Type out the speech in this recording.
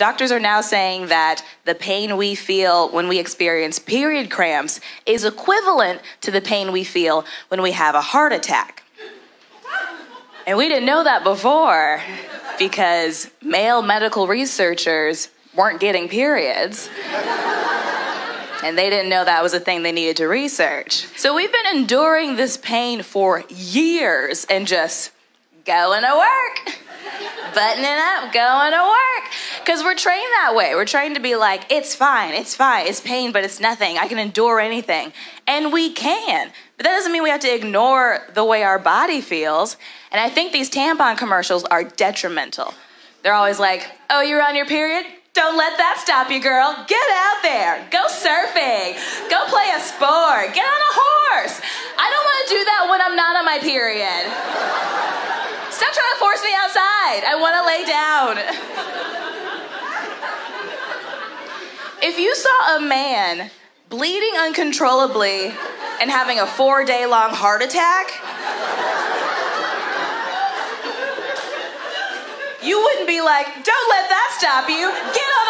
Doctors are now saying that the pain we feel when we experience period cramps is equivalent to the pain we feel when we have a heart attack. And we didn't know that before because male medical researchers weren't getting periods. And they didn't know that was a thing they needed to research. So we've been enduring this pain for years and just going to work, buttoning up, going to work. Because we're trained that way. We're trained to be like, it's fine, it's fine, it's pain, but it's nothing. I can endure anything. And we can. But that doesn't mean we have to ignore the way our body feels. And I think these tampon commercials are detrimental. They're always like, oh, you're on your period? Don't let that stop you, girl. Get out there. Go surfing. Go play a sport. Get on a horse. I don't want to do that when I'm not on my period. Stop trying to force me outside. I want to lay down. if you saw a man bleeding uncontrollably and having a four day long heart attack, you wouldn't be like, don't let that stop you. Get on.